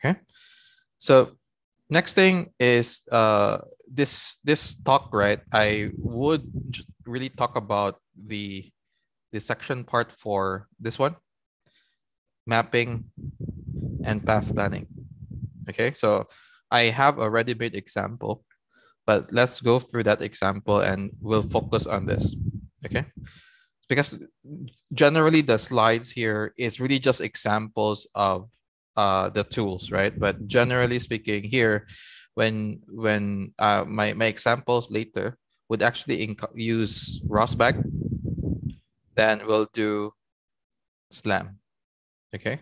Okay. So next thing is uh, this this talk, right? I would really talk about the the section part for this one, mapping and path planning. Okay, so I have a ready-made example, but let's go through that example and we'll focus on this. Okay, because generally the slides here is really just examples of uh, the tools, right? But generally speaking, here, when when uh, my my examples later would actually use ROSBAG, then we'll do SLAM, okay?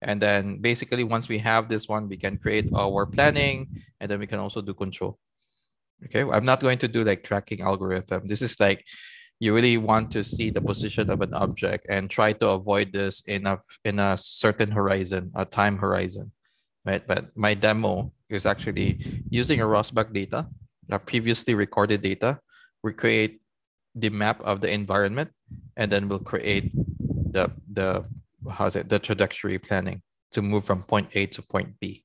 And then basically once we have this one, we can create our planning and then we can also do control. Okay, I'm not going to do like tracking algorithm. This is like you really want to see the position of an object and try to avoid this in a in a certain horizon, a time horizon, right? But my demo is actually using a ROSBAG data, a previously recorded data. We create the map of the environment, and then we'll create the the how's it the trajectory planning to move from point A to point B.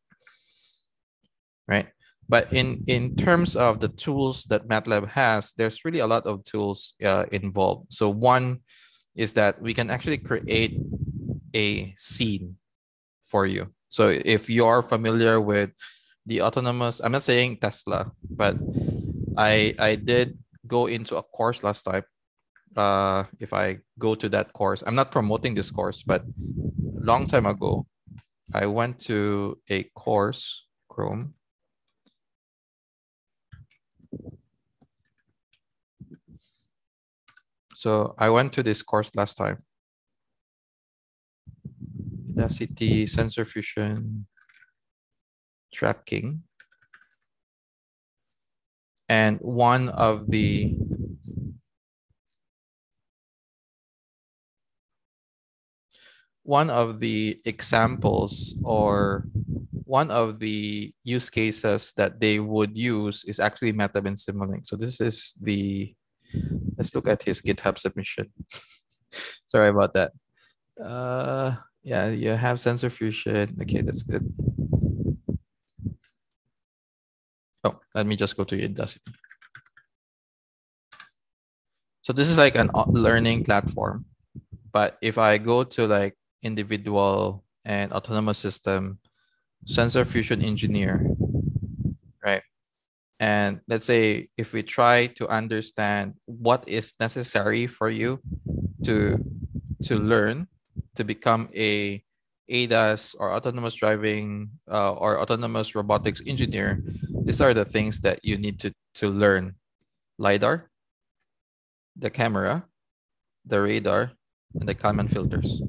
Right. But in, in terms of the tools that MATLAB has, there's really a lot of tools uh, involved. So one is that we can actually create a scene for you. So if you are familiar with the autonomous, I'm not saying Tesla, but I I did go into a course last time. Uh, if I go to that course, I'm not promoting this course, but long time ago, I went to a course, Chrome, So I went to this course last time. Udacity, sensor fusion, tracking. And one of the one of the examples or one of the use cases that they would use is actually MATLAB and Simulink. So this is the Let's look at his GitHub submission. Sorry about that. Uh, yeah, you have sensor fusion. Okay, that's good. Oh, let me just go to Udacity. So this is like an learning platform. But if I go to like individual and autonomous system, sensor fusion engineer, right? And let's say if we try to understand what is necessary for you to, to learn to become a ADAS or autonomous driving uh, or autonomous robotics engineer, these are the things that you need to, to learn. LiDAR, the camera, the radar, and the Kalman filters.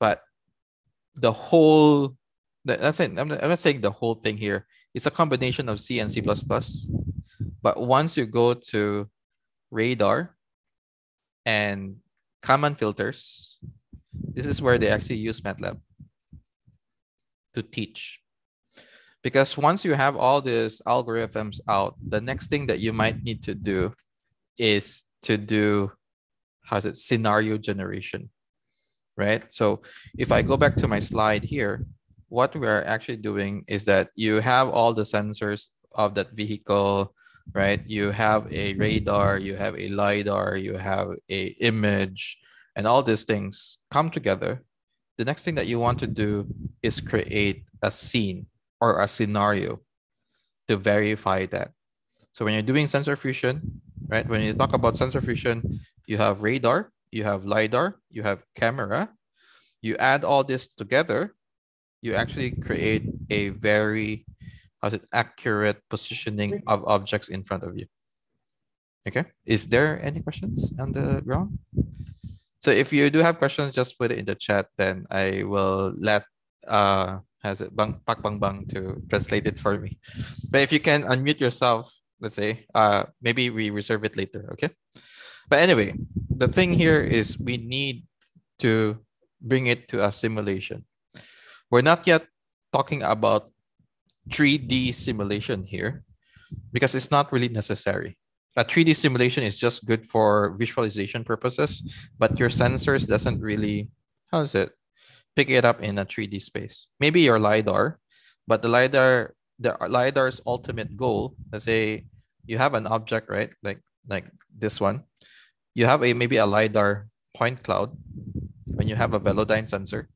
But the whole, that's it. I'm not saying the whole thing here it's a combination of C and C++. But once you go to radar and Kalman filters, this is where they actually use MATLAB to teach. Because once you have all these algorithms out, the next thing that you might need to do is to do, how's it, scenario generation, right? So if I go back to my slide here, what we're actually doing is that you have all the sensors of that vehicle, right? You have a radar, you have a LiDAR, you have a image, and all these things come together. The next thing that you want to do is create a scene or a scenario to verify that. So when you're doing sensor fusion, right? When you talk about sensor fusion, you have radar, you have LiDAR, you have camera. You add all this together you actually create a very how's it accurate positioning of objects in front of you. Okay, is there any questions on the ground? So if you do have questions, just put it in the chat. Then I will let uh has it bang pak bang bang to translate it for me. But if you can unmute yourself, let's say, uh maybe we reserve it later. Okay. But anyway, the thing here is we need to bring it to a simulation. We're not yet talking about 3D simulation here because it's not really necessary. A 3D simulation is just good for visualization purposes, but your sensors doesn't really, how is it, pick it up in a 3D space. Maybe your LiDAR, but the LiDAR, the LiDAR's ultimate goal, let's say you have an object, right? Like, like this one. You have a maybe a LiDAR point cloud when you have a Velodyne sensor.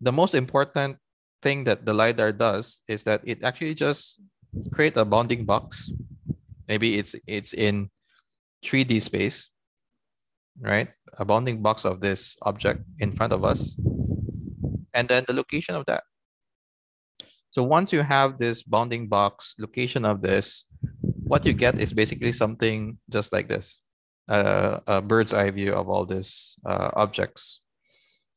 The most important thing that the LiDAR does is that it actually just create a bounding box. Maybe it's it's in 3D space, right? A bounding box of this object in front of us. And then the location of that. So once you have this bounding box location of this, what you get is basically something just like this, uh, a bird's eye view of all these uh, objects.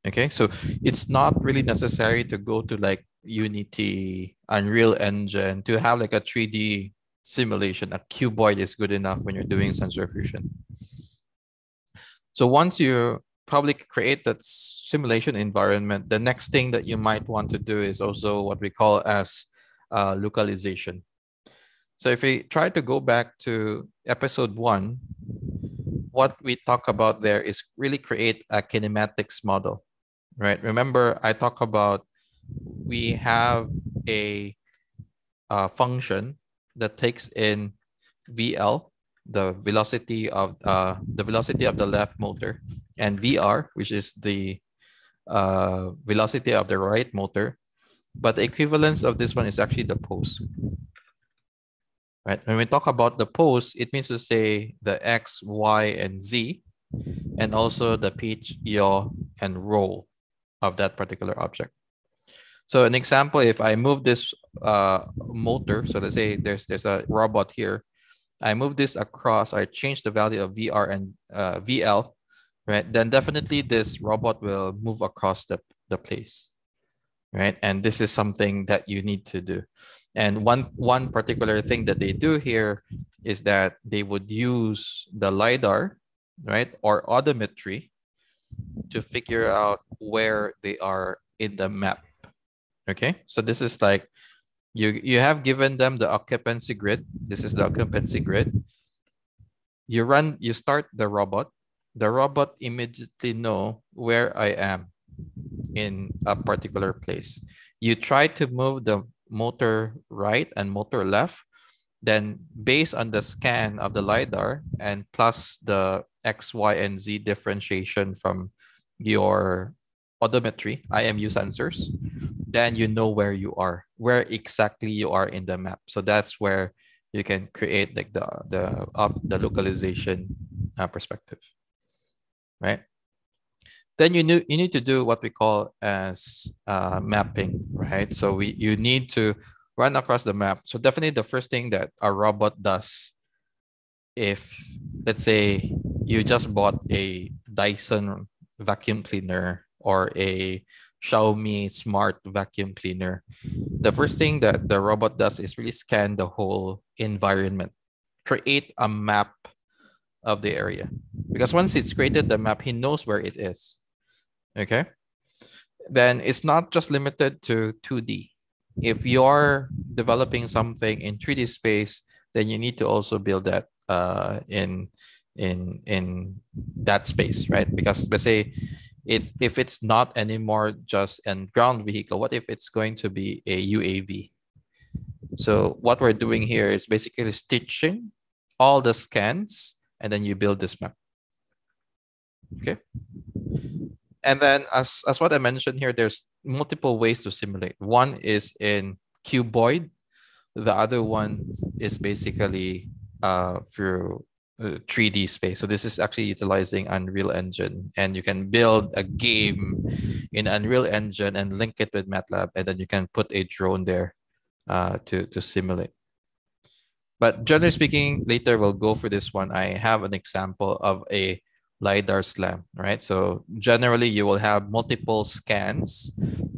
Okay, so it's not really necessary to go to like Unity, Unreal Engine to have like a 3D simulation. A cuboid is good enough when you're doing sensor fusion. So once you probably create that simulation environment, the next thing that you might want to do is also what we call as uh, localization. So if we try to go back to episode one, what we talk about there is really create a kinematics model, right? Remember, I talk about we have a, a function that takes in VL, the velocity of uh, the velocity of the left motor, and VR, which is the uh, velocity of the right motor. But the equivalence of this one is actually the pose. Right? When we talk about the pose, it means to say the X, Y, and Z, and also the pitch, yaw, and roll of that particular object. So an example, if I move this uh, motor, so let's say there's there's a robot here, I move this across, I change the value of VR and uh, VL, right? Then definitely this robot will move across the, the place, right? And this is something that you need to do. And one, one particular thing that they do here is that they would use the LiDAR, right? Or odometry to figure out where they are in the map Okay, so this is like you you have given them the occupancy grid. This is the occupancy grid. You run, you start the robot. The robot immediately know where I am in a particular place. You try to move the motor right and motor left. Then based on the scan of the LiDAR and plus the X, Y, and Z differentiation from your odometry, IMU sensors, then you know where you are, where exactly you are in the map. So that's where you can create like the the uh, the localization uh, perspective, right? Then you need you need to do what we call as uh, mapping, right? So we you need to run across the map. So definitely the first thing that a robot does, if let's say you just bought a Dyson vacuum cleaner or a Xiaomi smart vacuum cleaner, the first thing that the robot does is really scan the whole environment, create a map of the area. Because once it's created the map, he knows where it is. Okay. Then it's not just limited to 2D. If you're developing something in 3D space, then you need to also build that uh, in in in that space, right? Because let's say it's if it's not anymore just a ground vehicle, what if it's going to be a UAV? So what we're doing here is basically stitching all the scans and then you build this map. Okay. And then as, as what I mentioned here, there's multiple ways to simulate. One is in cuboid. The other one is basically uh, through 3D space. So this is actually utilizing Unreal Engine and you can build a game in Unreal Engine and link it with MATLAB and then you can put a drone there uh, to, to simulate. But generally speaking, later we'll go for this one. I have an example of a LiDAR SLAM, right? So generally you will have multiple scans,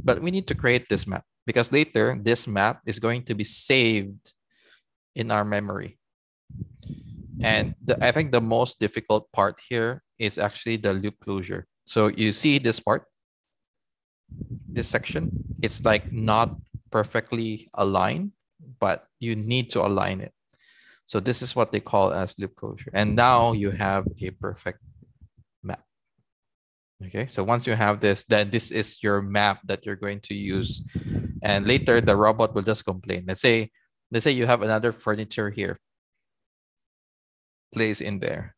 but we need to create this map because later this map is going to be saved in our memory. And the, I think the most difficult part here is actually the loop closure. So you see this part, this section, it's like not perfectly aligned, but you need to align it. So this is what they call as loop closure. And now you have a perfect map. Okay, so once you have this, then this is your map that you're going to use. And later the robot will just complain. Let's say, let's say you have another furniture here. Place in there.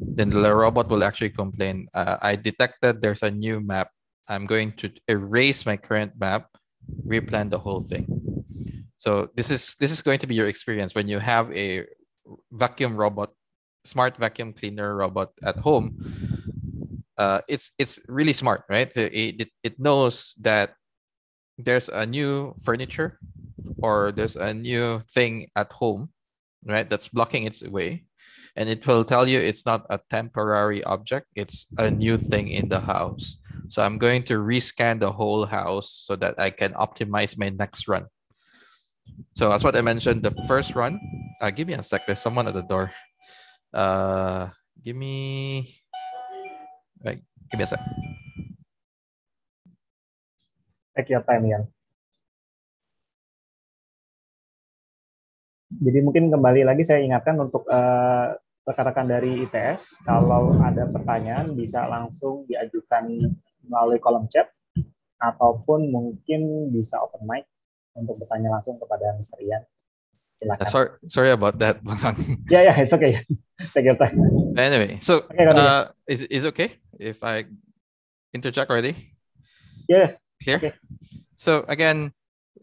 Then the robot will actually complain. Uh, I detected there's a new map. I'm going to erase my current map, replan the whole thing. So this is this is going to be your experience when you have a vacuum robot, smart vacuum cleaner robot at home uh, it's it's really smart, right? It, it, it knows that there's a new furniture or there's a new thing at home, right? That's blocking its way. And it will tell you it's not a temporary object, it's a new thing in the house. So I'm going to rescan the whole house so that I can optimize my next run. So as what I mentioned, the first run, uh, give me a sec, there's someone at the door. Uh, give me Baik, kebiasa. Take your time, ya. Jadi mungkin kembali lagi saya ingatkan untuk uh, rekan-rekan dari ITS, kalau ada pertanyaan bisa langsung diajukan melalui kolom chat, ataupun mungkin bisa open mic untuk bertanya langsung kepada Mr. Ian. Silakan. Sorry, sorry about that, yeah, yeah, it's okay. Take your time. Anyway, so okay, uh, is is okay if I interject already? Yes. Here. Okay. So again,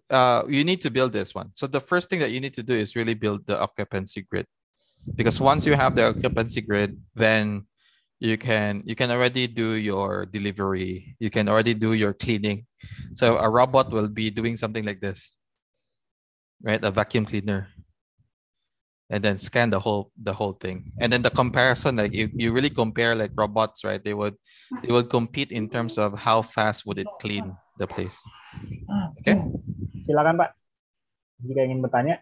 uh, you need to build this one. So the first thing that you need to do is really build the occupancy grid, because once you have the occupancy grid, then you can you can already do your delivery. You can already do your cleaning. So a robot will be doing something like this, right? A vacuum cleaner and then scan the whole the whole thing and then the comparison like you, you really compare like robots right they would they would compete in terms of how fast would it clean the place okay silakan pak jika ingin bertanya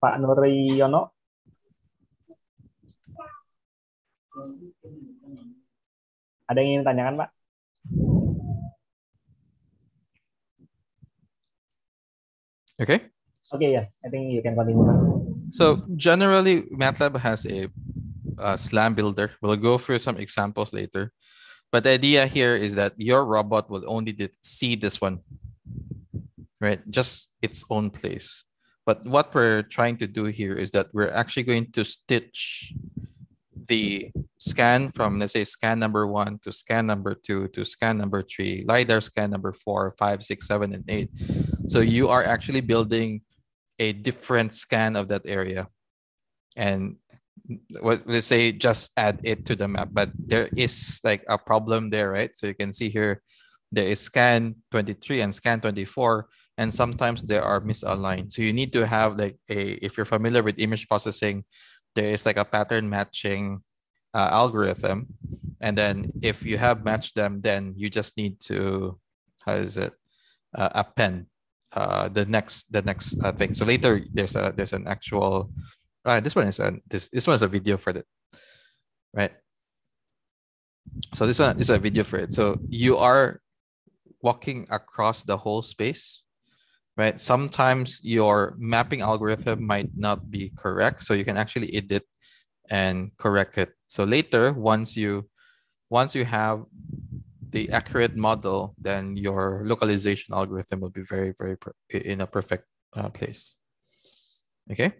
Pak Nuriyono ada yang ingin tanyakan pak okay Okay, yeah, I think you can continue. So generally, MATLAB has a, a SLAM builder. We'll go through some examples later. But the idea here is that your robot will only see this one, right? Just its own place. But what we're trying to do here is that we're actually going to stitch the scan from, let's say, scan number one to scan number two to scan number three, LiDAR scan number four, five, six, seven, and eight. So you are actually building a different scan of that area and let's say just add it to the map. But there is like a problem there right? So you can see here there is scan 23 and scan 24 and sometimes they are misaligned. So you need to have like a if you're familiar with image processing there is like a pattern matching uh, algorithm. And then if you have matched them then you just need to how is it? Uh, append uh, the next the next uh, thing. So later there's a there's an actual uh, this one is a this this one is a video for it, right? So this one is a video for it. So you are walking across the whole space, right? Sometimes your mapping algorithm might not be correct, so you can actually edit and correct it. So later, once you once you have the accurate model, then your localization algorithm will be very, very in a perfect uh, place. Okay.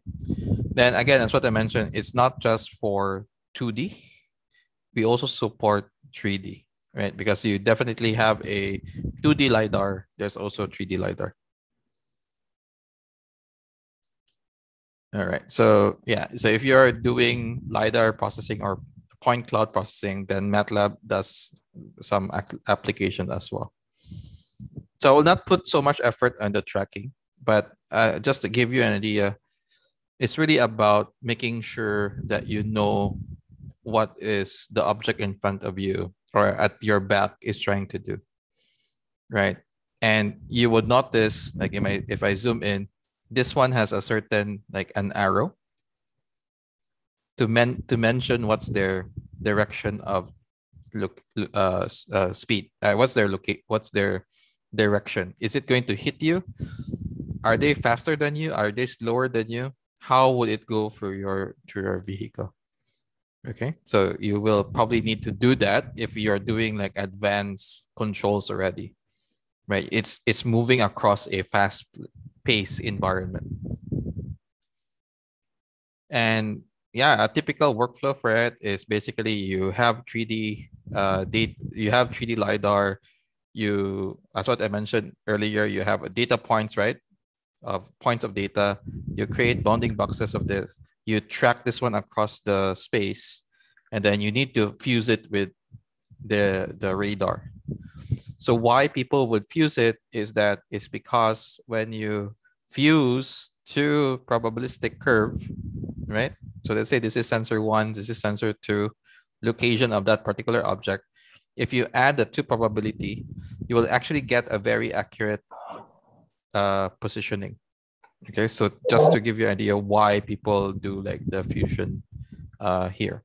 Then again, as what I mentioned, it's not just for 2D. We also support 3D, right? Because you definitely have a 2D LiDAR. There's also 3D LiDAR. All right. So yeah. So if you're doing LiDAR processing or point cloud processing, then MATLAB does some application as well. So I will not put so much effort on the tracking, but uh, just to give you an idea, it's really about making sure that you know what is the object in front of you or at your back is trying to do, right? And you would notice, like if I, if I zoom in, this one has a certain like an arrow to men to mention what's their direction of look uh, uh speed. Uh, what's their locate what's their direction? Is it going to hit you? Are they faster than you? Are they slower than you how would it go for your through your vehicle Okay, so you will probably need to do that if you're doing like advanced controls already, right? It's it's moving across a fast pace environment. And yeah, a typical workflow for it is basically you have 3D uh, date, you have 3D LiDAR, you, as what I mentioned earlier, you have data points, right? Of points of data, you create bounding boxes of this, you track this one across the space, and then you need to fuse it with the, the radar. So why people would fuse it is that it's because when you fuse two probabilistic curve, right? So let's say this is sensor one, this is sensor two, location of that particular object. If you add the two probability, you will actually get a very accurate uh, positioning. Okay, so just to give you an idea why people do like the fusion uh, here,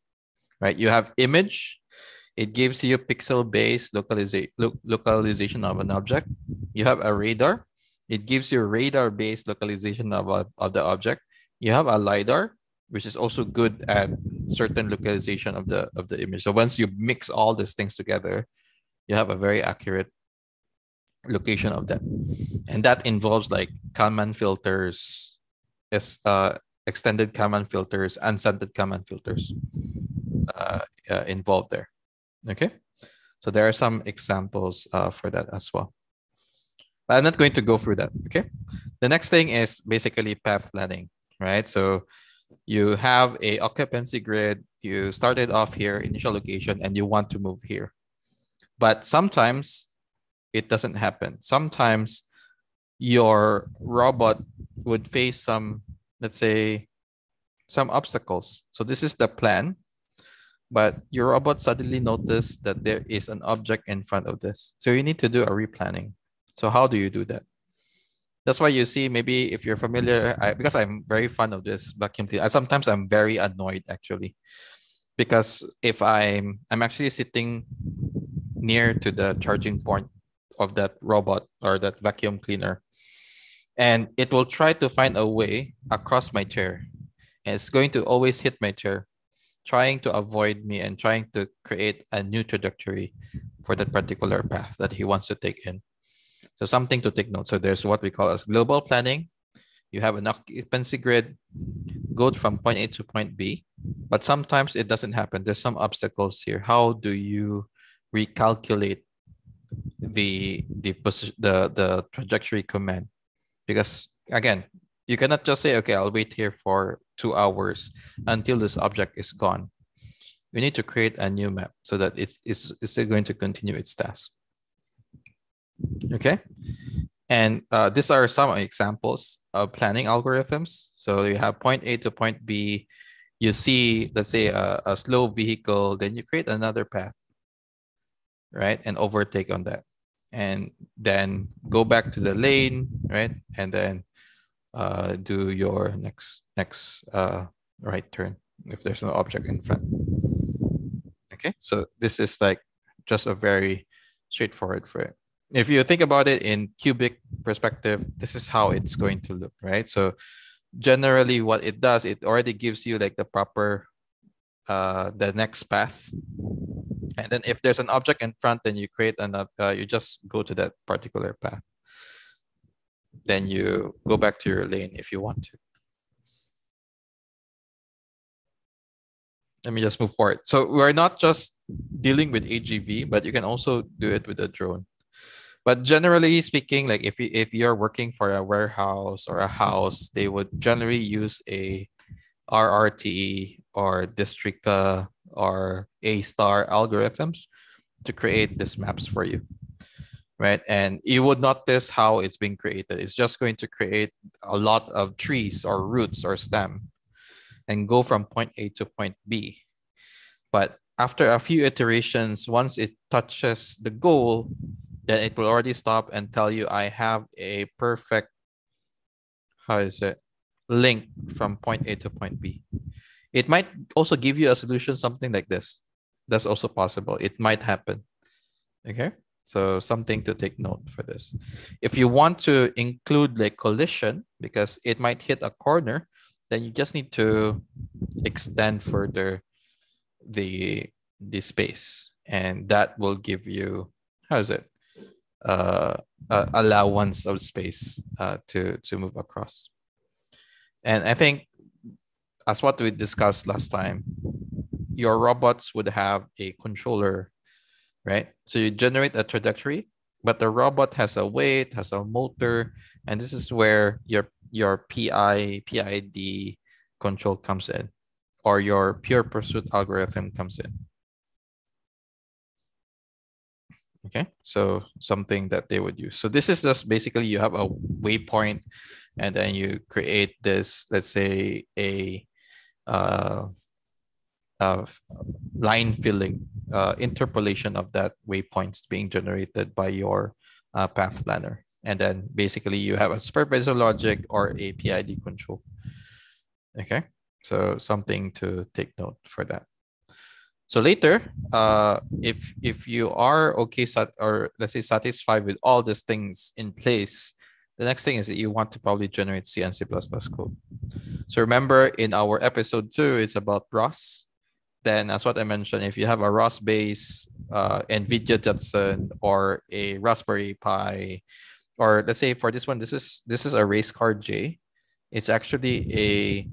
right? You have image, it gives you pixel-based localiza lo localization of an object. You have a radar, it gives you radar-based localization of, a, of the object. You have a LiDAR, which is also good at certain localization of the of the image. So once you mix all these things together, you have a very accurate location of them. And that involves like Kalman filters, is uh, extended Kalman filters, unscented Kalman filters uh, uh, involved there. Okay, so there are some examples uh, for that as well. But I'm not going to go through that. Okay, the next thing is basically path planning, right? So you have a occupancy grid, you started off here, initial location, and you want to move here. But sometimes it doesn't happen. Sometimes your robot would face some, let's say, some obstacles. So this is the plan, but your robot suddenly noticed that there is an object in front of this. So you need to do a replanning. So how do you do that? that's why you see maybe if you're familiar I, because i'm very fond of this vacuum cleaner I, sometimes i'm very annoyed actually because if i'm i'm actually sitting near to the charging point of that robot or that vacuum cleaner and it will try to find a way across my chair and it's going to always hit my chair trying to avoid me and trying to create a new trajectory for that particular path that he wants to take in so something to take note. So there's what we call as global planning. You have an occupancy grid, go from point A to point B, but sometimes it doesn't happen. There's some obstacles here. How do you recalculate the the position the the trajectory command? Because again, you cannot just say, okay, I'll wait here for two hours until this object is gone. You need to create a new map so that it's, it's, it's going to continue its task. Okay. And uh, these are some examples of planning algorithms. So you have point A to point B. You see, let's say a, a slow vehicle, then you create another path, right? And overtake on that. And then go back to the lane, right? And then uh, do your next next uh, right turn if there's no object in front. Okay, so this is like just a very straightforward for it if you think about it in cubic perspective, this is how it's going to look, right? So generally what it does, it already gives you like the proper, uh, the next path. And then if there's an object in front, then you create another, uh, you just go to that particular path. Then you go back to your lane if you want to. Let me just move forward. So we're not just dealing with AGV, but you can also do it with a drone. But generally speaking, like if you, if you're working for a warehouse or a house, they would generally use a RRT or Dijkstra or A star algorithms to create these maps for you. Right. And you would notice how it's being created. It's just going to create a lot of trees or roots or stem and go from point A to point B. But after a few iterations, once it touches the goal, then it will already stop and tell you I have a perfect, how is it, link from point A to point B. It might also give you a solution, something like this. That's also possible. It might happen. Okay. So something to take note for this. If you want to include like collision, because it might hit a corner, then you just need to extend further the the space and that will give you how is it uh, uh, allowance of space uh, to to move across and i think as what we discussed last time your robots would have a controller right so you generate a trajectory but the robot has a weight has a motor and this is where your your pi pid control comes in or your pure pursuit algorithm comes in Okay, so something that they would use. So this is just basically you have a waypoint and then you create this, let's say a uh, uh, line filling uh, interpolation of that waypoints being generated by your uh, path planner. And then basically you have a supervisor logic or a PID control. Okay, so something to take note for that. So later, uh, if if you are okay or let's say satisfied with all these things in place, the next thing is that you want to probably generate C and C++ code. So remember in our episode two, it's about ROS. Then as what I mentioned, if you have a ROS base, uh, NVIDIA Jetson or a Raspberry Pi, or let's say for this one, this is this is a race car J. It's actually a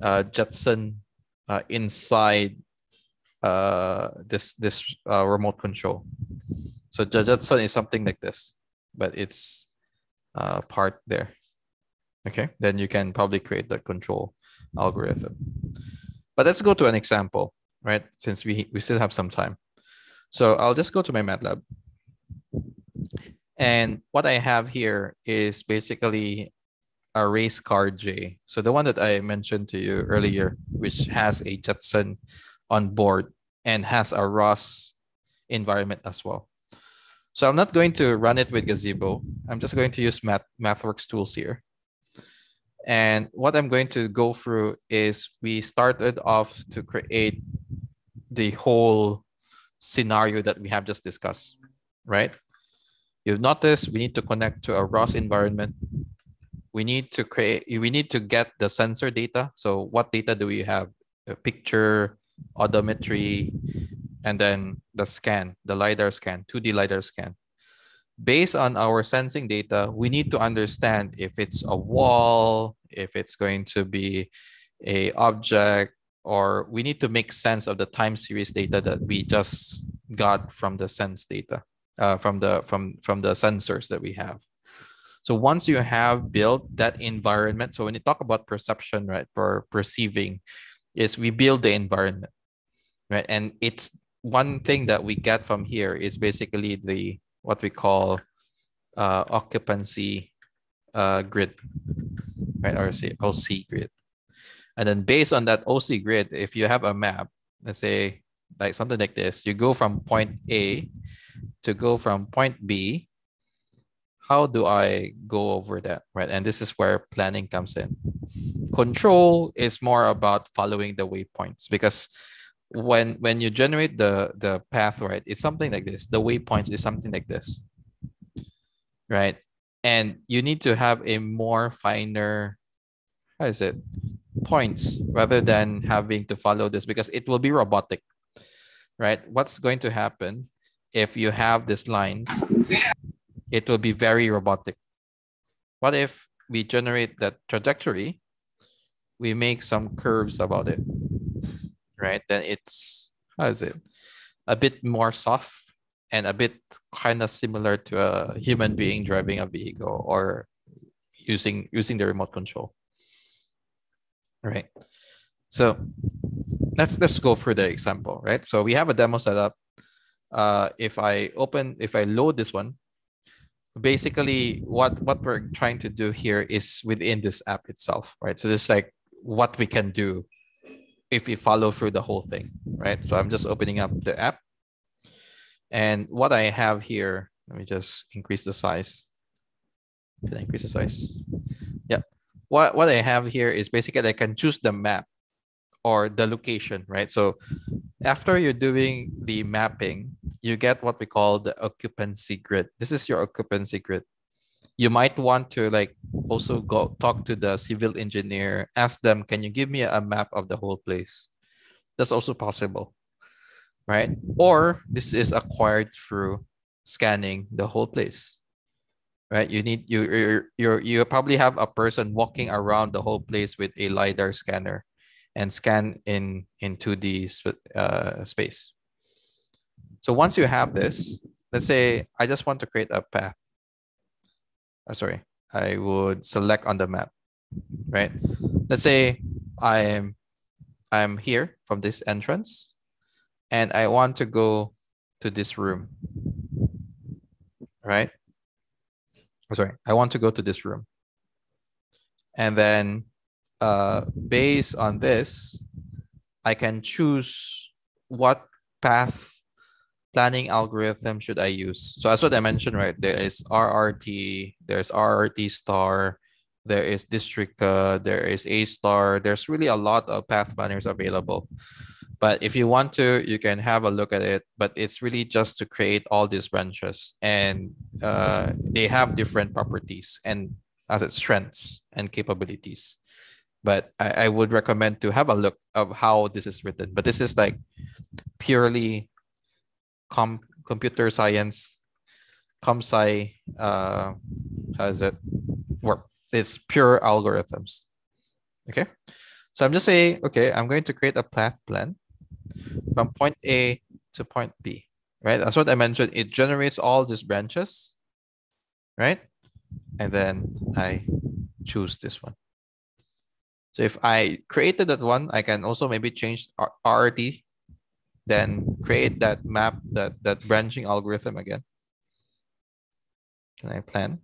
uh, Jetson uh, inside uh, this this uh, remote control. So Jetson is something like this, but it's uh, part there. Okay, then you can probably create the control algorithm. But let's go to an example, right? Since we, we still have some time. So I'll just go to my MATLAB. And what I have here is basically a race car J. So the one that I mentioned to you earlier, which has a Jetson on board and has a ROS environment as well. So I'm not going to run it with Gazebo. I'm just going to use Math, MathWorks tools here. And what I'm going to go through is we started off to create the whole scenario that we have just discussed, right? You've noticed we need to connect to a ROS environment. We need to create, we need to get the sensor data. So what data do we have? A picture, odometry, and then the scan, the LiDAR scan, 2D LiDAR scan. Based on our sensing data, we need to understand if it's a wall, if it's going to be a object, or we need to make sense of the time series data that we just got from the sense data, uh, from the from from the sensors that we have. So once you have built that environment, so when you talk about perception, right, for perceiving, is we build the environment, right? And it's one thing that we get from here is basically the what we call uh, occupancy uh, grid, right? Or say OC grid. And then based on that OC grid, if you have a map, let's say like something like this, you go from point A to go from point B. How do I go over that, right? And this is where planning comes in. Control is more about following the waypoints because when when you generate the the path right it's something like this. The waypoints is something like this right? And you need to have a more finer how is it points rather than having to follow this because it will be robotic right? What's going to happen if you have these lines? It will be very robotic. What if we generate that trajectory? We make some curves about it right? Then it's how is it? A bit more soft and a bit kind of similar to a human being driving a vehicle or using using the remote control. Right. So let's let's go through the example, right? So we have a demo setup. Uh, if I open, if I load this one, basically what what we're trying to do here is within this app itself, right? So this like what we can do if we follow through the whole thing, right? So I'm just opening up the app. And what I have here, let me just increase the size. Can I increase the size? Yeah. What, what I have here is basically I can choose the map or the location, right? So after you're doing the mapping, you get what we call the occupancy grid. This is your occupancy grid you might want to like also go talk to the civil engineer ask them can you give me a map of the whole place that's also possible right? Or this is acquired through scanning the whole place, right? You need you you you you probably have a person walking around the whole place with a lidar scanner, and scan in into the uh, space. So once you have this, let's say I just want to create a path. Oh, sorry, I would select on the map, right? Let's say I am I'm here from this entrance and I want to go to this room, right? Oh, sorry, I want to go to this room. And then uh, based on this, I can choose what path planning algorithm should I use? So as what I mentioned, right, there is RRT, there's RRT star, there is Dijkstra, there is A star. There's really a lot of path planners available. But if you want to, you can have a look at it. But it's really just to create all these branches, and uh, they have different properties and as its strengths and capabilities. But I, I would recommend to have a look of how this is written. But this is like purely com computer science, comsci, uh, how is it work? It's pure algorithms. Okay, so I'm just saying, okay, I'm going to create a path plan from point A to point B, right? That's what I mentioned. It generates all these branches, right? And then I choose this one. So if I created that one, I can also maybe change RRT then create that map, that, that branching algorithm again. Can I plan?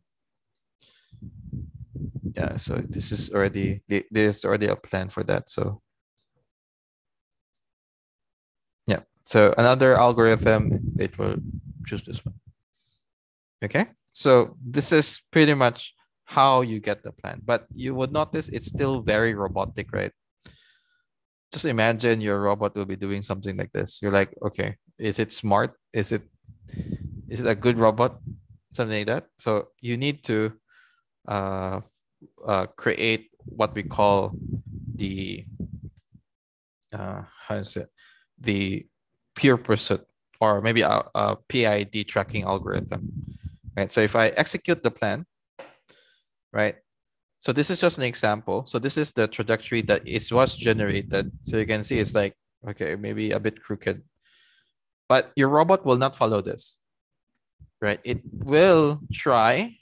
Yeah, so this is already, there's already a plan for that. So yeah, so another algorithm, it will choose this one. Okay, so this is pretty much how you get the plan, but you would notice it's still very robotic, right? Just imagine your robot will be doing something like this. You're like, okay, is it smart? Is it is it a good robot? Something like that. So you need to uh, uh, create what we call the uh, how is it the pure pursuit or maybe a, a PID tracking algorithm, right? So if I execute the plan, right, so this is just an example. So this is the trajectory that is was generated. So you can see it's like, okay, maybe a bit crooked. But your robot will not follow this, right? It will try,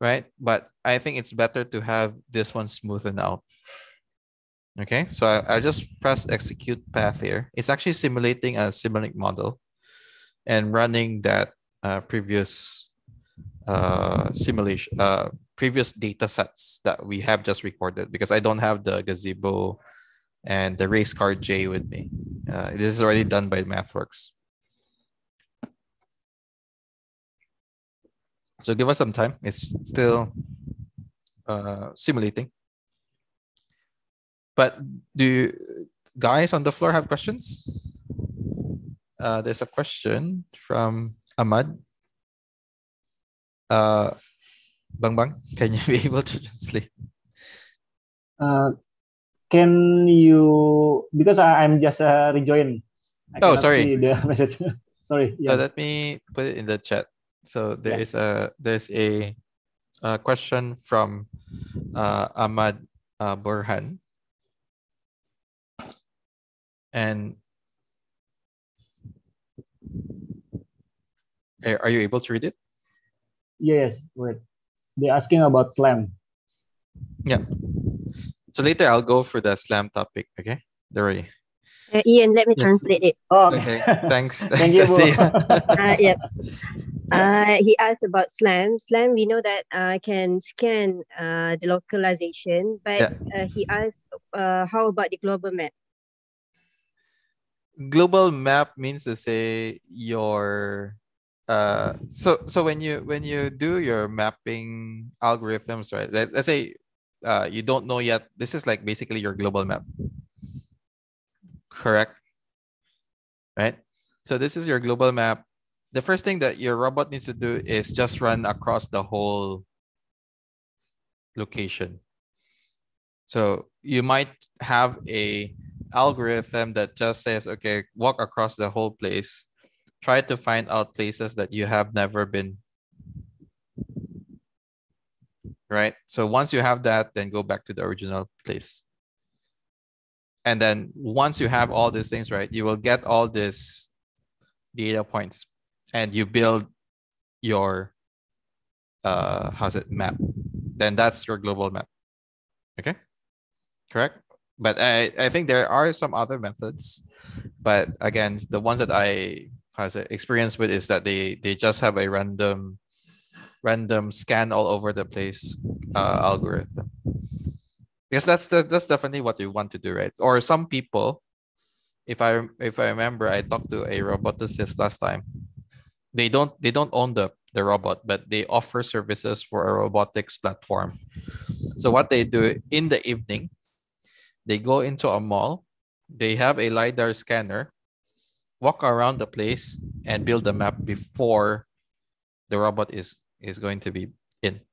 right? But I think it's better to have this one smoothened out. Okay, so I, I just press execute path here. It's actually simulating a Simulink model and running that uh, previous uh, simulation, uh, previous data sets that we have just recorded because I don't have the gazebo and the race car J with me. Uh, this is already done by MathWorks. So give us some time. It's still uh, simulating. But do you guys on the floor have questions? Uh, there's a question from Ahmad. Uh, Bang Bang, can you be able to translate? Uh, can you because I, am just uh, rejoin. I oh, sorry. the message. sorry. Yeah. let me put it in the chat. So there yeah. is a there's a, a question from uh, Ahmad uh, Burhan, and are you able to read it? Yes. Wait they're asking about slam. Yeah. So later I'll go for the slam topic. Okay, There Uh, Ian, let me yes. translate it. Oh, okay. Thanks. Thank you. uh, yeah. Uh, he asked about SLAM. SLAM, we know that uh, can scan uh, the localization, but yeah. uh, he asked, uh, how about the global map? Global map means to say your uh so so when you when you do your mapping algorithms right let, let's say uh you don't know yet this is like basically your global map. Correct? Right? So this is your global map. The first thing that your robot needs to do is just run across the whole location. So you might have a algorithm that just says, okay, walk across the whole place, try to find out places that you have never been. Right? So once you have that, then go back to the original place. And then once you have all these things, right, you will get all these data points and you build your uh how's it map then that's your global map okay correct but i i think there are some other methods but again the ones that i has experience with is that they they just have a random random scan all over the place uh, algorithm. Because that's the, that's definitely what you want to do right? Or some people if i if i remember i talked to a roboticist last time. They don't they don't own the the robot, but they offer services for a robotics platform. So what they do in the evening, they go into a mall, they have a LiDAR scanner, walk around the place and build a map before the robot is is going to be in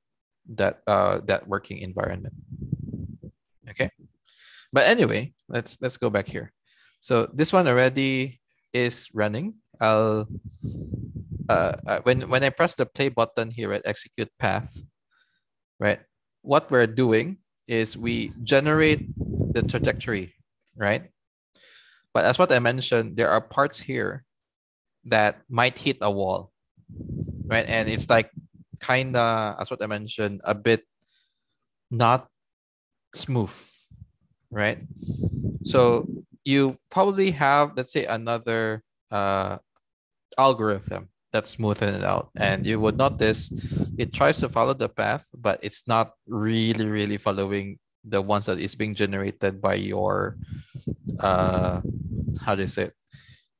that uh that working environment. Okay. But anyway, let's let's go back here. So this one already is running. I'll uh, uh, when when I press the play button here at execute path, right? What we're doing is we generate the trajectory, right? But as what I mentioned, there are parts here that might hit a wall, right? And it's like kind of, as what I mentioned, a bit not smooth, right? So you probably have, let's say, another uh, algorithm that smoothen it out. And you would notice it tries to follow the path, but it's not really, really following the ones that is being generated by your uh how do you say it?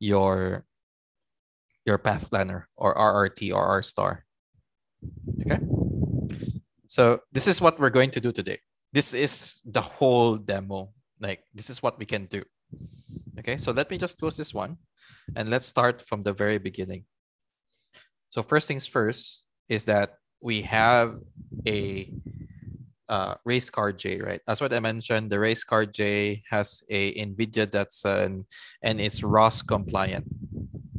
Your your path planner or RRT or R star. Okay. So this is what we're going to do today. This is the whole demo. Like this is what we can do. Okay, so let me just close this one and let's start from the very beginning. So first things first is that we have a uh, race car J, right? That's what I mentioned. The race car J has a NVIDIA Jetson and it's ROS compliant,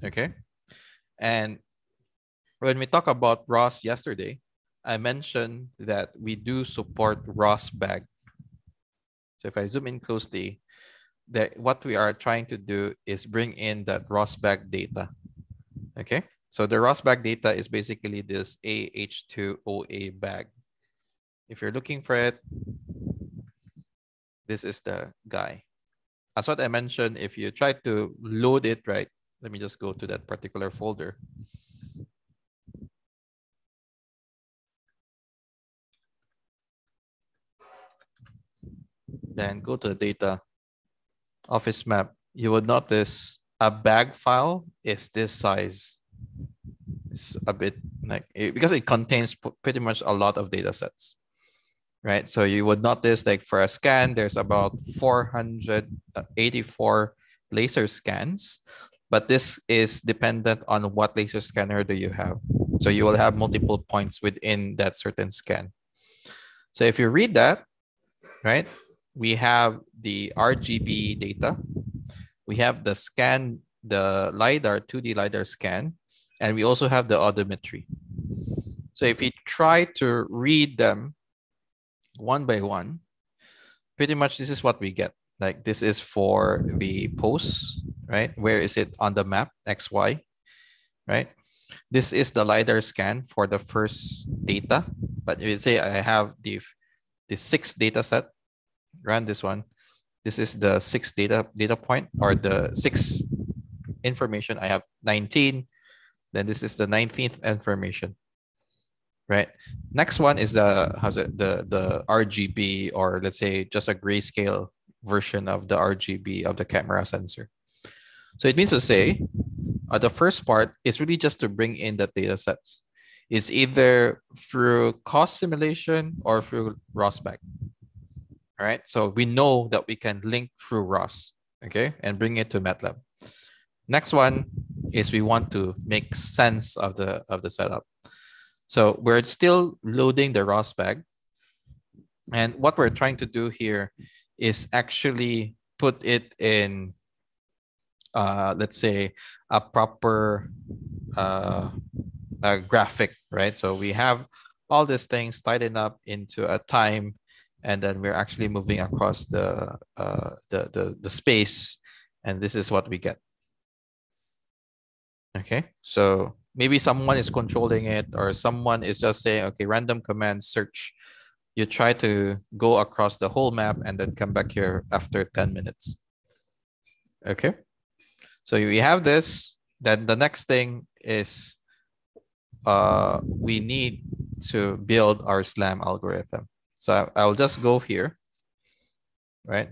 okay? And when we talk about ROS yesterday, I mentioned that we do support ROS bag. So if I zoom in closely, that what we are trying to do is bring in that ROS bag data, okay? So the ROS bag data is basically this AH2OA bag. If you're looking for it, this is the guy. As what I mentioned, if you try to load it right, let me just go to that particular folder. Then go to the data, office map. You would notice a bag file is this size it's a bit like because it contains pretty much a lot of data sets right? So you would notice like for a scan there's about 484 laser scans but this is dependent on what laser scanner do you have. So you will have multiple points within that certain scan. So if you read that right we have the rgb data we have the scan the lidar 2d lidar scan and we also have the odometry. So if you try to read them one by one, pretty much this is what we get. Like this is for the posts, right? Where is it on the map, XY, right? This is the LiDAR scan for the first data. But if you say I have the, the six data set, run this one. This is the six data data point or the six information. I have 19, then this is the 19th information, right? Next one is the, how's it, the, the RGB or let's say just a grayscale version of the RGB of the camera sensor. So it means to say, uh, the first part is really just to bring in the data sets. It's either through cost simulation or through ROSBAG. All right, so we know that we can link through ROS, okay, and bring it to MATLAB. Next one is we want to make sense of the of the setup. So we're still loading the ROS bag. And what we're trying to do here is actually put it in, uh, let's say, a proper uh, a graphic, right? So we have all these things tightened up into a time, and then we're actually moving across the uh, the, the the space, and this is what we get. Okay, so maybe someone is controlling it, or someone is just saying, okay, random command search. You try to go across the whole map and then come back here after 10 minutes. Okay, so we have this. Then the next thing is uh, we need to build our SLAM algorithm. So I, will just go here, right?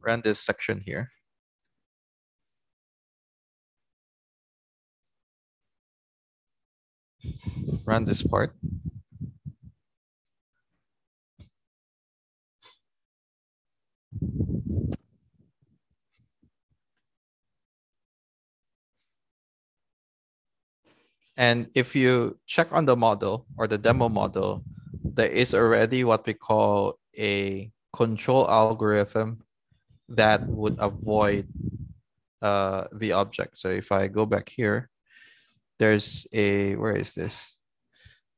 Run this section here. Run this part. And if you check on the model or the demo model, there is already what we call a control algorithm that would avoid uh, the object. So if I go back here, there's a, where is this?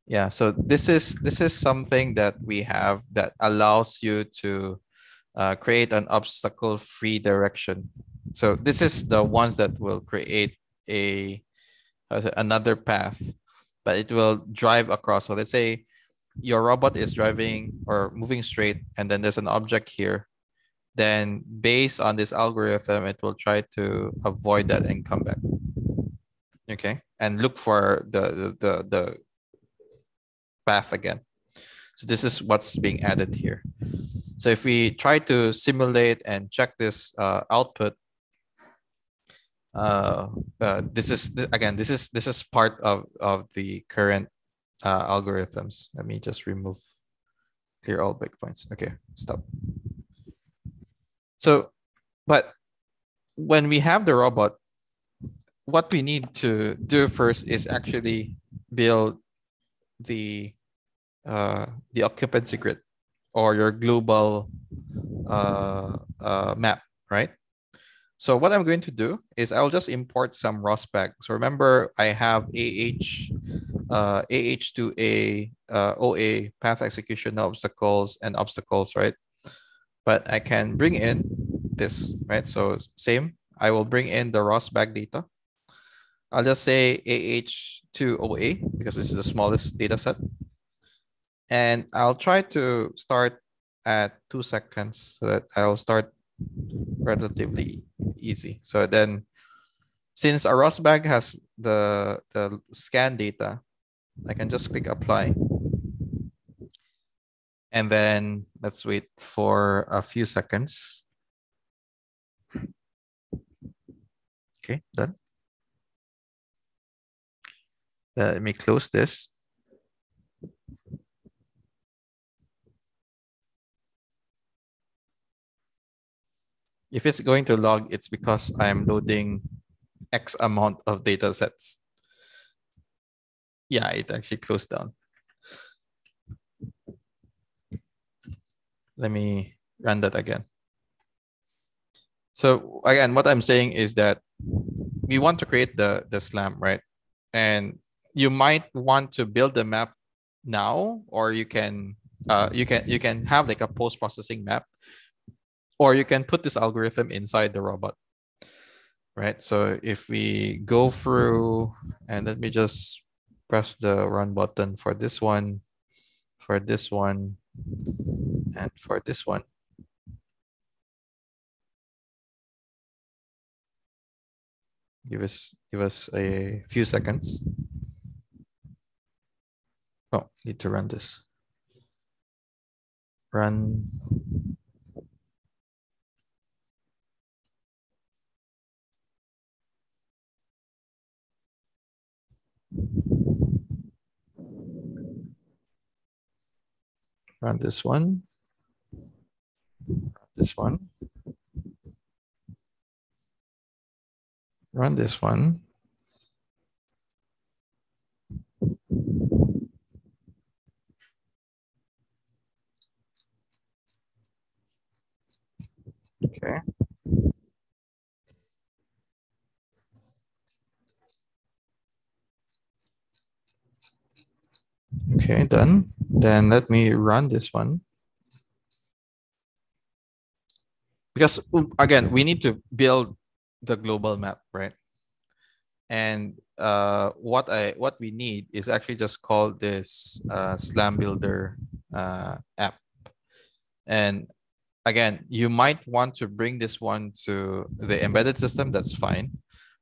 Yeah, so this is this is something that we have that allows you to uh, create an obstacle-free direction. So this is the ones that will create a another path, but it will drive across. So let's say your robot is driving or moving straight, and then there's an object here. Then based on this algorithm, it will try to avoid that and come back. Okay, and look for the the the path again. So this is what's being added here. So if we try to simulate and check this uh, output, uh, uh, this is again this is this is part of of the current uh, algorithms let me just remove clear all breakpoints okay stop so but when we have the robot what we need to do first is actually build the uh, the occupancy grid or your global uh, uh, map right so what I'm going to do is I'll just import some ROSBAG. So remember I have AH, uh, AH2A, uh, OA, path execution obstacles and obstacles, right? But I can bring in this, right? So same, I will bring in the ROSBAG data. I'll just say AH2OA because this is the smallest data set. And I'll try to start at two seconds so that I'll start relatively easy. So then since our ROSBAG has the, the scan data, I can just click apply. And then let's wait for a few seconds. Okay, done. Let me close this. if it's going to log, it's because I'm loading X amount of data sets. Yeah, it actually closed down. Let me run that again. So again, what I'm saying is that we want to create the, the SLAM, right? And you might want to build the map now, or you can uh, you can you can have like a post-processing map or you can put this algorithm inside the robot right? So if we go through and let me just press the run button for this one for this one and for this one. Give us give us a few seconds oh need to run this run Run this one. Run this one. Run this one. Okay. Okay, done. Then let me run this one. Because again, we need to build the global map, right? And uh, what I what we need is actually just call this uh, Slam Builder uh, app. And again, you might want to bring this one to the embedded system. That's fine,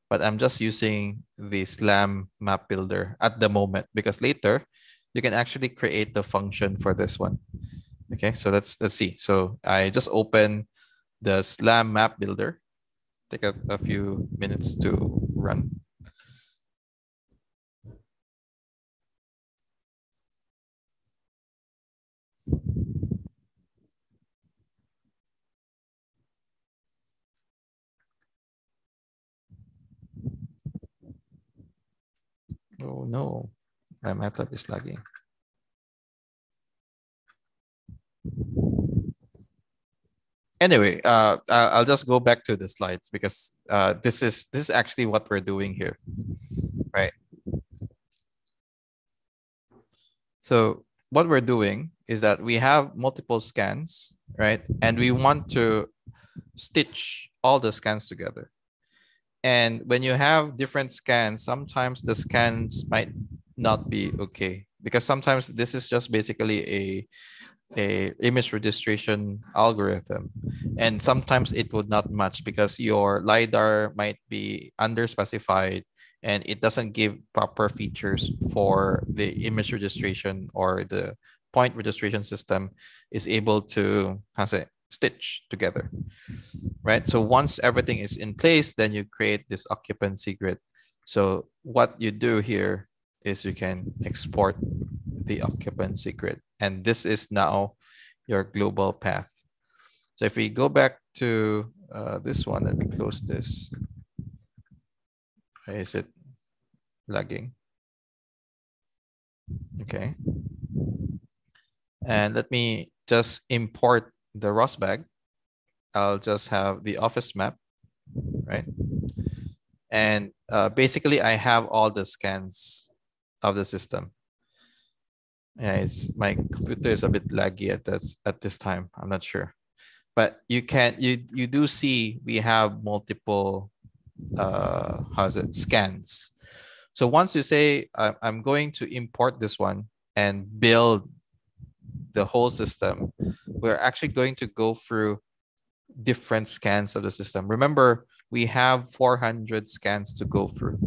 but I'm just using the Slam Map Builder at the moment because later you can actually create the function for this one. Okay, so let's let's see. So I just open the Slam map builder. Take a, a few minutes to run. Oh no, my MATLAB is lagging. Anyway, uh, I'll just go back to the slides because uh, this is this is actually what we're doing here, right? So what we're doing is that we have multiple scans, right? And we want to stitch all the scans together. And when you have different scans, sometimes the scans might not be okay. Because sometimes this is just basically a a image registration algorithm. And sometimes it would not match because your lidar might be underspecified and it doesn't give proper features for the image registration or the point registration system is able to has a stitch together right? So once everything is in place then you create this occupancy grid. So what you do here is you can export the occupancy grid. And this is now your global path. So if we go back to uh, this one, let me close this. Is it lagging? Okay. And let me just import the ROS bag. I'll just have the office map, right? And uh, basically I have all the scans of the system. Yeah, it's my computer is a bit laggy at this at this time. I'm not sure, but you can you you do see we have multiple uh how's it scans. So once you say I'm going to import this one and build the whole system, we're actually going to go through different scans of the system. Remember, we have 400 scans to go through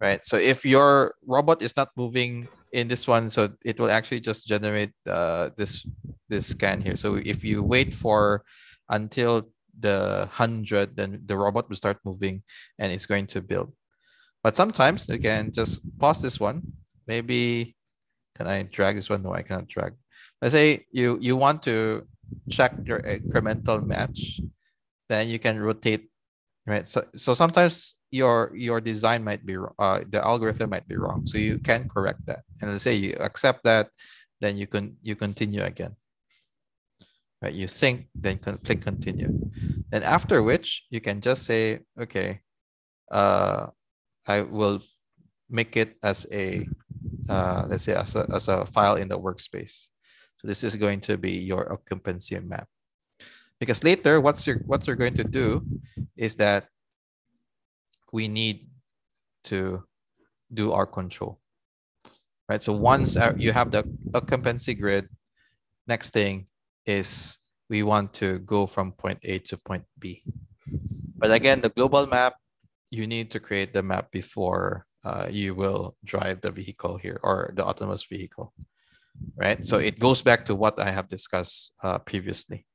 right? So if your robot is not moving in this one, so it will actually just generate uh, this this scan here. So if you wait for until the 100, then the robot will start moving and it's going to build. But sometimes, again, just pause this one. Maybe, can I drag this one? No, I cannot drag. Let's say you, you want to check your incremental match, then you can rotate, right? So, so sometimes your your design might be uh, the algorithm might be wrong. So you can correct that. And let's say you accept that then you can you continue again. Right? You sync then click continue. Then after which you can just say okay uh i will make it as a uh let's say as a, as a file in the workspace. So this is going to be your occupancy map. Because later what's your what you're going to do is that we need to do our control, right? So once you have the occupancy grid, next thing is we want to go from point A to point B. But again, the global map, you need to create the map before uh, you will drive the vehicle here or the autonomous vehicle, right? So it goes back to what I have discussed uh, previously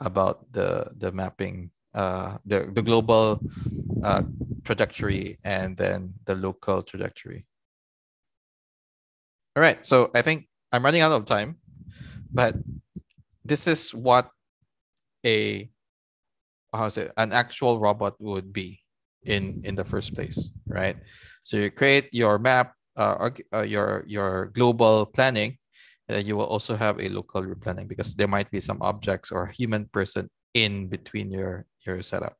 about the, the mapping uh, the, the global uh, trajectory and then the local trajectory. All right, so I think I'm running out of time, but this is what a how's it an actual robot would be in in the first place, right? So you create your map, uh, uh, your your global planning, and you will also have a local replanning because there might be some objects or human person in between your your setup.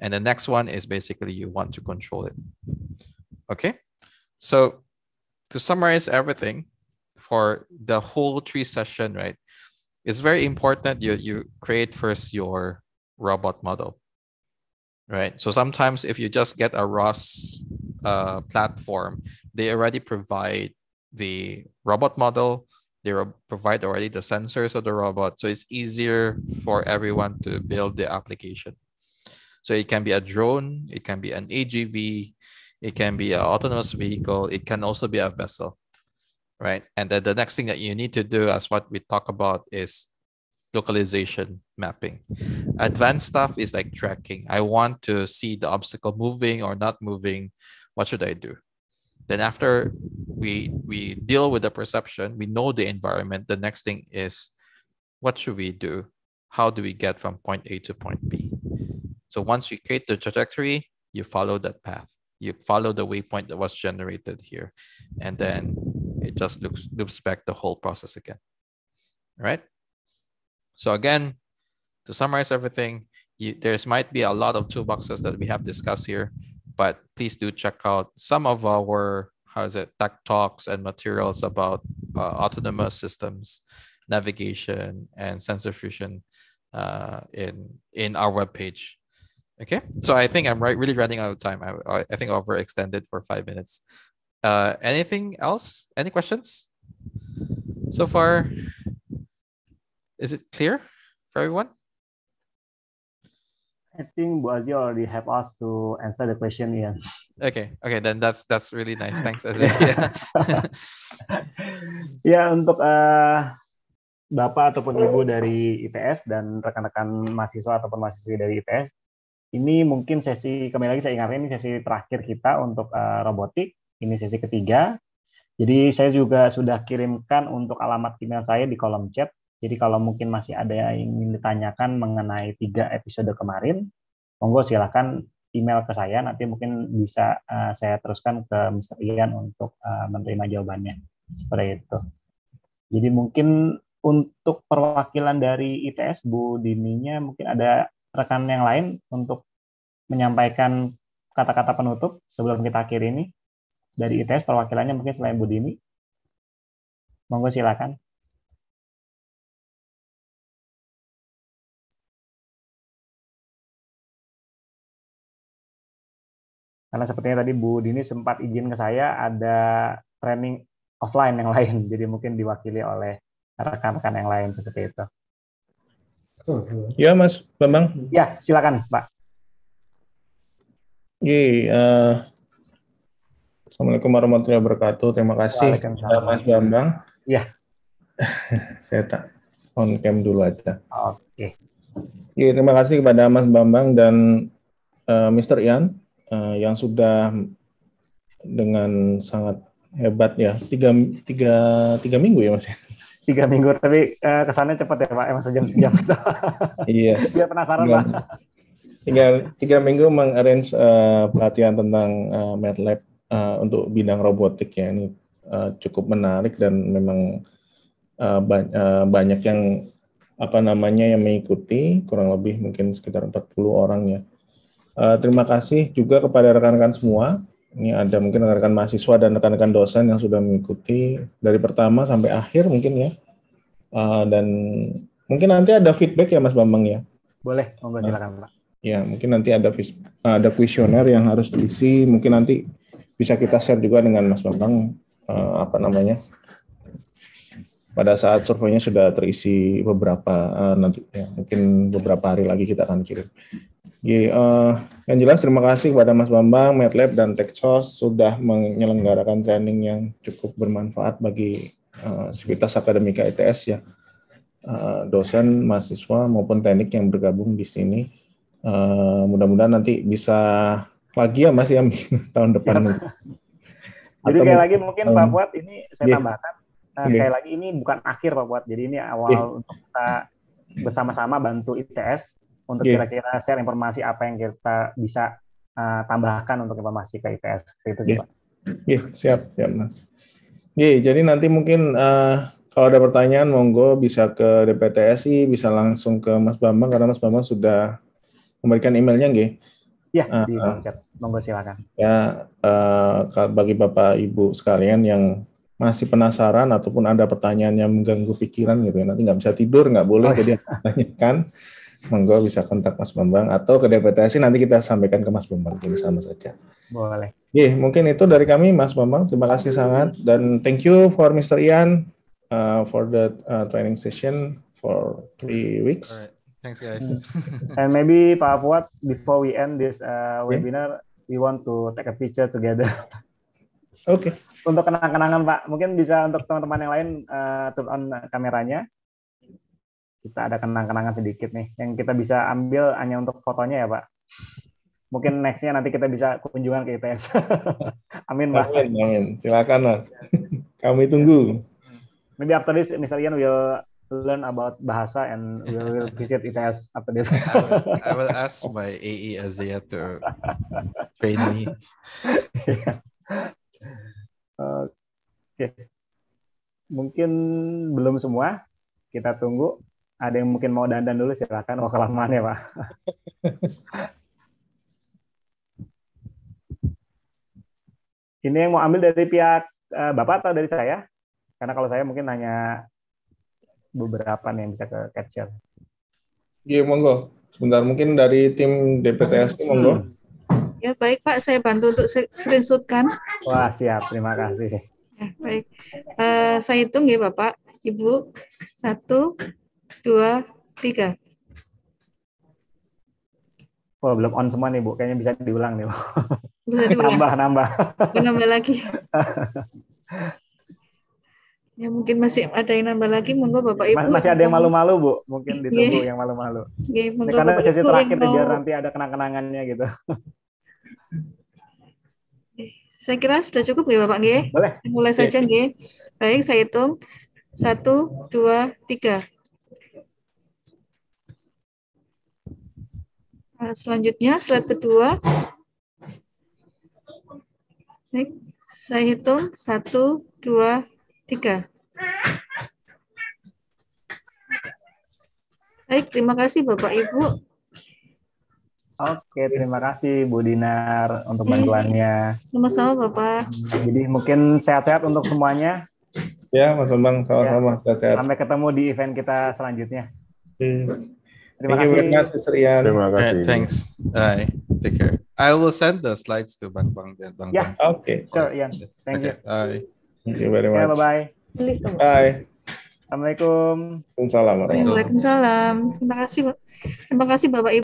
And the next one is basically you want to control it. Okay. So to summarize everything for the whole tree session, right? It's very important you you create first your robot model. Right. So sometimes if you just get a ROS uh, platform, they already provide the robot model, they provide already the sensors of the robot. So it's easier for everyone to build the application. So it can be a drone, it can be an AGV, it can be an autonomous vehicle, it can also be a vessel, right? And then the next thing that you need to do, as what we talk about, is localization mapping. Advanced stuff is like tracking. I want to see the obstacle moving or not moving. What should I do? Then after we we deal with the perception, we know the environment. The next thing is what should we do? How do we get from point A to point B? So once you create the trajectory, you follow that path. You follow the waypoint that was generated here. And then it just looks loops back the whole process again. All right. So again, to summarize everything, you, there's might be a lot of toolboxes that we have discussed here but please do check out some of our how is it tech talks and materials about uh, autonomous systems navigation and sensor fusion uh, in in our webpage okay so i think i'm right really running out of time i, I think I overextended for five minutes uh, anything else any questions so far is it clear for everyone I think Bu Aziz already have us to answer the question, Ian. Okay, okay, then that's that's really nice. Thanks, Aziz. yeah. ya untuk uh, bapak ataupun ibu dari ITS dan rekan-rekan mahasiswa ataupun mahasiswi dari ITS, ini mungkin sesi kembali lagi saya ingatkan ini sesi terakhir kita untuk uh, robotik. Ini sesi ketiga. Jadi saya juga sudah kirimkan untuk alamat email saya di kolom chat jadi kalau mungkin masih ada yang ingin ditanyakan mengenai tiga episode kemarin, monggo silahkan email ke saya, nanti mungkin bisa uh, saya teruskan ke Mr. Ian untuk uh, menerima jawabannya. Seperti itu. Jadi mungkin untuk perwakilan dari ITS, Bu Dininya mungkin ada rekan yang lain untuk menyampaikan kata-kata penutup sebelum kita akhiri ini. Dari ITS perwakilannya mungkin selain Bu Dini. Monggo silakan. Karena sepertinya tadi Bu Dini sempat izin ke saya ada training offline yang lain, jadi mungkin diwakili oleh rekan-rekan yang lain seperti itu. Ya, Mas Bambang. Ya, silakan, Pak. Oke, uh, Assalamualaikum warahmatullahi wabarakatuh. Terima kasih, Mas Bambang. Ya. Saya tak on cam dulu aja. Oke. Oke, terima kasih kepada Mas Bambang dan uh, eh, Mr. Ian uh, yang sudah dengan sangat hebat ya tiga tiga tiga minggu ya mas tiga minggu tapi uh, kesannya cepat ya pak emang sejam sejam. Iya. Biar penasaran pak. Tiga tiga minggu mengarrange uh, pelatihan tentang uh, MATLAB uh, untuk bidang robotik ya. Ini uh, cukup menarik dan memang uh, ba uh, banyak yang apa namanya yang mengikuti kurang lebih mungkin sekitar 40 orang ya. Uh, terima kasih juga kepada rekan-rekan semua. Ini ada mungkin rekan-rekan mahasiswa dan rekan-rekan dosen yang sudah mengikuti dari pertama sampai akhir mungkin ya. Uh, dan mungkin nanti ada feedback ya Mas Bambang ya. Boleh, monggo silakan Pak. Ya, mungkin nanti ada ada kuesioner yang harus diisi. Mungkin nanti bisa kita share juga dengan Mas Bambang uh, apa namanya pada saat surveinya sudah terisi beberapa uh, nanti ya mungkin beberapa hari lagi kita akan kirim. Oke, uh, yang jelas terima kasih kepada Mas Bambang, MedLab, dan TechSource sudah menyelenggarakan training yang cukup bermanfaat bagi uh, Sivitas Akademika ITS ya. Uh, dosen, mahasiswa maupun teknik yang bergabung di sini. Uh, mudah-mudahan nanti bisa lagi ya Mas ya tahun depan. Jadi sekali lagi mungkin Pak Buat ini saya yeah. tambahkan. Nah, yeah. sekali lagi ini bukan akhir Pak Buat. Jadi ini awal yeah. untuk kita bersama-sama bantu ITS untuk yeah. kira-kira share informasi apa yang kita bisa uh, tambahkan untuk informasi ke ITS. Itu sih, yeah. Pak. Iya, yeah, siap, siap, Mas. Yeah, jadi nanti mungkin uh, kalau ada pertanyaan monggo bisa ke DPTSI, bisa langsung ke Mas Bambang karena Mas Bambang sudah memberikan emailnya nggih. Ya, uh, di chat. Monggo silakan. Ya, uh, bagi Bapak Ibu sekalian yang masih penasaran ataupun ada pertanyaan yang mengganggu pikiran gitu ya, nanti nggak bisa tidur, nggak boleh, oh. jadi tanyakan monggo bisa kontak Mas Bambang atau ke DPTSI nanti kita sampaikan ke Mas Bambang jadi sama saja. Boleh. Oke, mungkin itu dari kami Mas Bambang. Terima kasih sangat dan thank you for Mr. Ian uh, for the uh, training session for three weeks. Thanks guys. and maybe Pak Fuad, before we end this uh, webinar, we want to take a picture together. Oke. Okay. Untuk kenang-kenangan Pak, mungkin bisa untuk teman-teman yang lain uh, turn on kameranya kita ada kenang-kenangan sedikit nih yang kita bisa ambil hanya untuk fotonya ya Pak. Mungkin nextnya nanti kita bisa kunjungan ke ITS. amin Pak. Amin, amin. Silakan Mas. Kami tunggu. Maybe after this, Mr. Ian will learn about bahasa and we will visit ITS after this. I, will, I will ask my AE Azia to train me. Oke. Okay. Mungkin belum semua. Kita tunggu ada yang mungkin mau dandan dulu silakan. Oh kelamaan ya Pak. Ini yang mau ambil dari pihak uh, Bapak atau dari saya? Karena kalau saya mungkin hanya beberapa nih yang bisa ke capture. Iya, monggo. Sebentar, mungkin dari tim DPTS monggo. Ya, baik Pak. Saya bantu untuk screenshot kan. Wah, siap. Terima kasih. Ya, baik. Uh, saya hitung ya Bapak. Ibu. Satu, dua, tiga. Oh, belum on semua nih, Bu. Kayaknya bisa diulang nih, Bu. Bisa diulang. nambah, nambah. Nambah lagi. ya mungkin masih ada yang nambah lagi, monggo Bapak Ibu. Masih ada yang malu-malu, Bu. Mungkin ditunggu yeah. yang malu-malu. Yeah, Karena Bapak sesi Ibu terakhir nih, biar nanti ada kenang-kenangannya gitu. Saya kira sudah cukup ya Bapak Nggih. Boleh. Mulai saja Nggih. Baik, saya hitung. Satu, dua, tiga. Nah, selanjutnya slide kedua. Baik, saya hitung satu, dua, tiga. Baik, terima kasih Bapak Ibu. Oke, terima kasih Bu Dinar untuk bantuannya. Sama-sama Bapak. Jadi mungkin sehat-sehat untuk semuanya. Ya, Mas Bambang, sama-sama. Ya. Sampai ketemu di event kita selanjutnya. Hmm. Terima Thank kasih. Much, Mr. Ian. Terima kasih. Right, thanks. Bye. Take care. I will send the slides to Bang Bang then. Bang yeah. Bang. Okay. Sure, Ian. Thank okay. you. Bye. Thank you very much. Yeah, bye-bye. Bye. Assalamualaikum. Waalaikumsalam. Waalaikumsalam. Terima kasih. Terima kasih Bapak Ibu.